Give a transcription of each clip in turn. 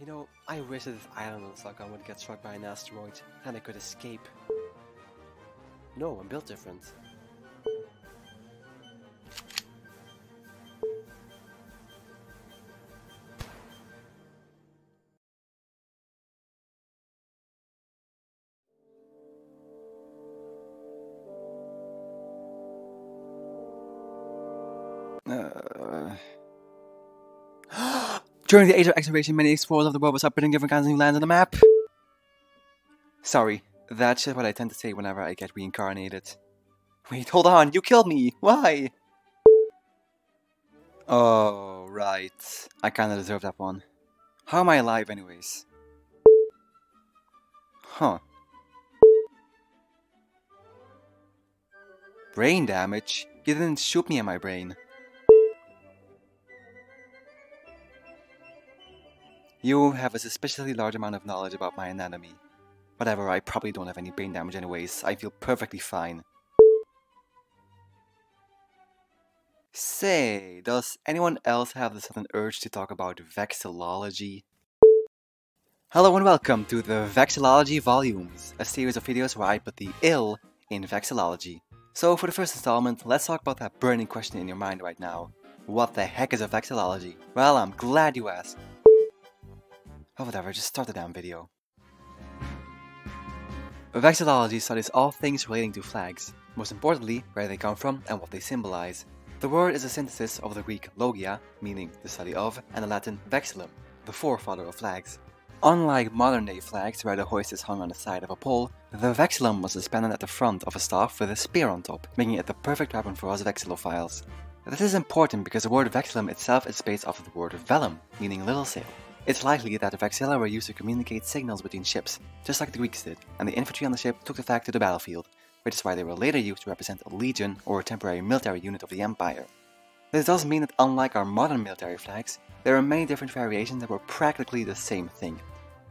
You know, I wish that this island on Stockholm would get struck by an asteroid, and I could escape. No, I'm built different. Uh... During the age of exploration, many explorers of the world were putting different kinds of new lands on the map. Sorry, that's just what I tend to say whenever I get reincarnated. Wait, hold on, you killed me! Why? Oh, right. I kinda deserve that one. How am I alive anyways? Huh. Brain damage? You didn't shoot me in my brain. You have a suspiciously large amount of knowledge about my anatomy. Whatever, I probably don't have any brain damage anyways, I feel perfectly fine. Say, does anyone else have the sudden urge to talk about vexillology? Hello and welcome to the Vexillology Volumes, a series of videos where I put the ill in vexillology. So for the first installment, let's talk about that burning question in your mind right now. What the heck is a vexillology? Well, I'm glad you asked. Oh whatever, just start the damn video. Vexillology studies all things relating to flags, most importantly, where they come from and what they symbolize. The word is a synthesis of the Greek logia, meaning the study of, and the Latin vexillum, the forefather of flags. Unlike modern day flags where the hoist is hung on the side of a pole, the vexillum was suspended at the front of a staff with a spear on top, making it the perfect weapon for us vexillophiles. This is important because the word vexillum itself is based off of the word velum, meaning little sail. It's likely that the vexilla were used to communicate signals between ships, just like the Greeks did, and the infantry on the ship took the flag to the battlefield, which is why they were later used to represent a legion or a temporary military unit of the empire. This does mean that unlike our modern military flags, there are many different variations that were practically the same thing.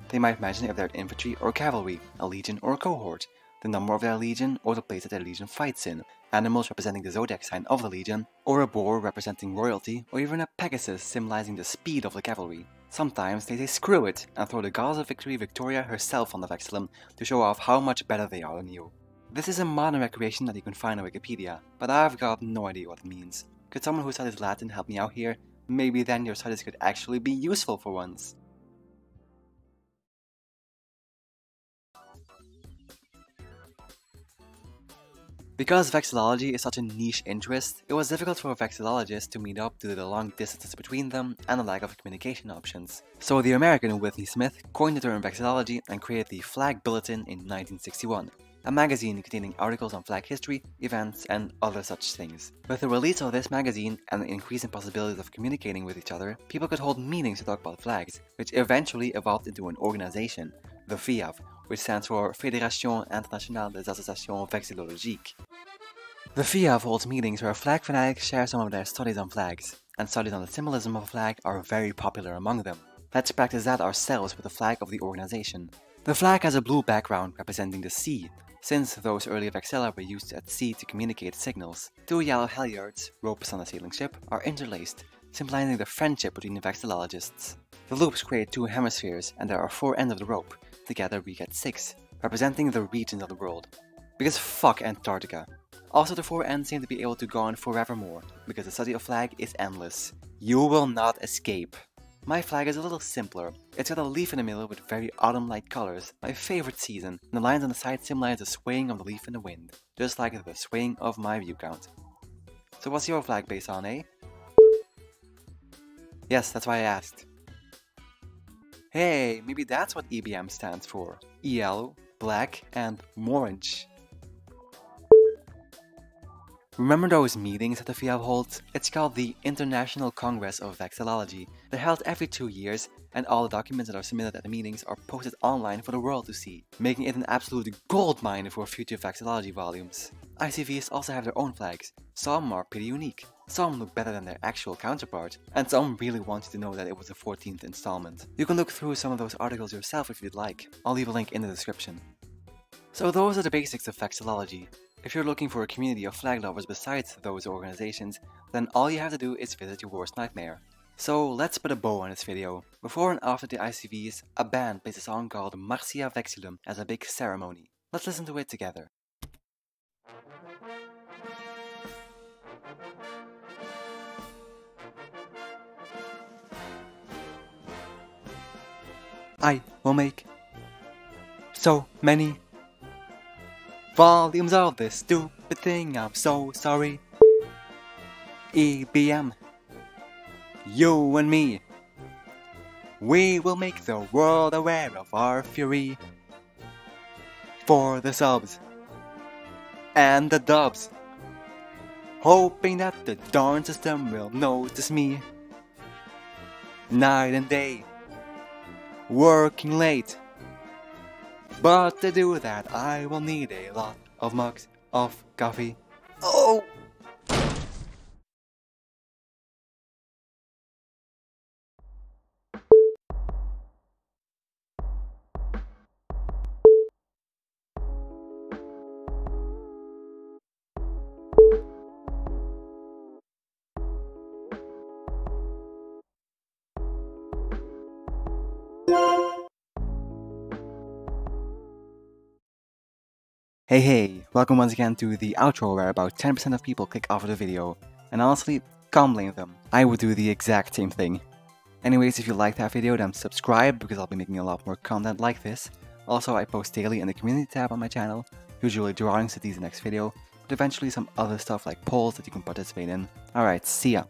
They might mention if they're infantry or cavalry, a legion or a cohort, the number of their legion or the place that their legion fights in, animals representing the zodiac sign of the legion, or a boar representing royalty, or even a pegasus symbolizing the speed of the cavalry. Sometimes they say screw it and throw the goddess of victory Victoria herself on the vexillum to show off how much better they are than you. This is a modern recreation that you can find on Wikipedia, but I've got no idea what it means. Could someone who studies Latin help me out here? Maybe then your studies could actually be useful for once. Because vexillology is such a niche interest, it was difficult for vexillologists to meet up due to the long distances between them and the lack of communication options. So the American Whitney Smith coined the term vexillology and created the Flag Bulletin in 1961, a magazine containing articles on flag history, events, and other such things. With the release of this magazine and the increasing possibilities of communicating with each other, people could hold meetings to talk about flags, which eventually evolved into an organization, the FIAV, which stands for Fédération Internationale des Associations Vexillologiques. The FIAV holds meetings where flag fanatics share some of their studies on flags, and studies on the symbolism of a flag are very popular among them. Let's practice that ourselves with the flag of the organization. The flag has a blue background representing the sea, since those early vexilla were used at sea to communicate signals. Two yellow halyards, ropes on a sailing ship, are interlaced, symbolizing the friendship between the vexillologists. The loops create two hemispheres, and there are four ends of the rope. Together we get six, representing the regions of the world. Because fuck Antarctica. Also, the four ends seem to be able to go on forevermore, because the study of flag is endless. You will not escape. My flag is a little simpler. It's got a leaf in the middle with very autumn-like colors, my favorite season, and the lines on the side symbolize the swaying of the leaf in the wind, just like the swaying of my view count. So what's your flag based on, eh? Yes, that's why I asked. Hey, maybe that's what EBM stands for. Yellow, black, and orange. Remember those meetings that the FIAV holds? It's called the International Congress of Vexillology. They're held every two years, and all the documents that are submitted at the meetings are posted online for the world to see, making it an absolute goldmine for future vexillology volumes. ICVs also have their own flags. Some are pretty unique, some look better than their actual counterpart, and some really want you to know that it was the 14th installment. You can look through some of those articles yourself if you'd like. I'll leave a link in the description. So those are the basics of vexillology. If you're looking for a community of flag lovers besides those organizations, then all you have to do is visit your worst nightmare. So let's put a bow on this video. Before and after the ICVs, a band plays a song called Marcia Vexillum as a big ceremony. Let's listen to it together. I will make so many volumes of this stupid thing. I'm so sorry. EBM, you and me, we will make the world aware of our fury. For the subs and the dubs, hoping that the darn system will notice me. Night and day working late. But to do that, I will need a lot of mugs of coffee. Hey hey, welcome once again to the outro where about 10% of people click off of the video, and honestly, can't blame them. I would do the exact same thing. Anyways, if you liked that video then subscribe because I'll be making a lot more content like this. Also, I post daily in the community tab on my channel, usually drawings to these next video, but eventually some other stuff like polls that you can participate in. Alright, see ya!